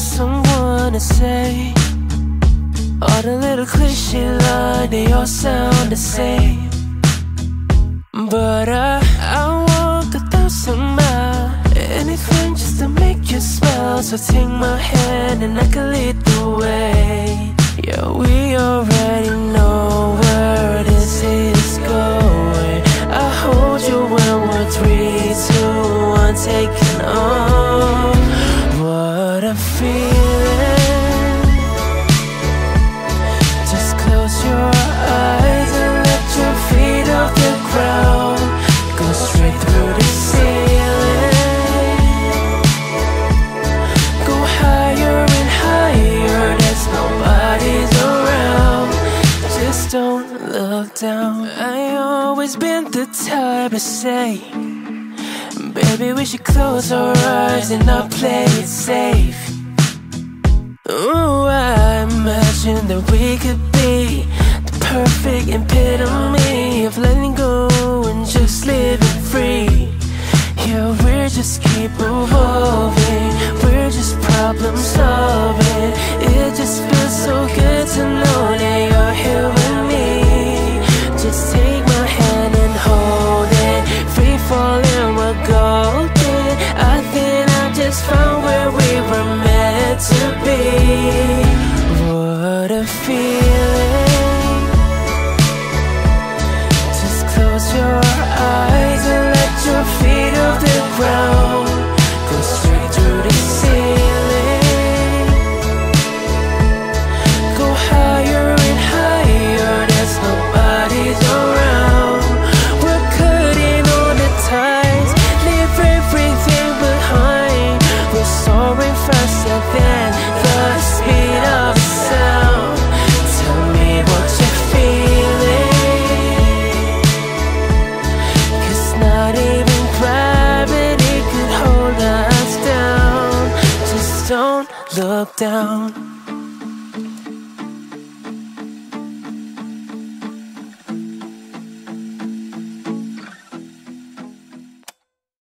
someone to say. All the little cliche lines, they all sound the same. But I, I walk a thousand miles Anything just to make you smile. So take my hand and I can lead the way. Yeah, we already know where this is going. I hold you when we're three, two, one, taking on. A feeling. Just close your eyes and let your feet off the ground. Go straight through the ceiling. Go higher and higher. There's nobody's around. Just don't look down. I always been the type to say. Baby, we should close our eyes and not play it safe. Ooh, I imagine that we could be the perfect epitome of letting go and just living free. Yeah, we're just keep evolving. We're just problem solving. It just feels so What look down.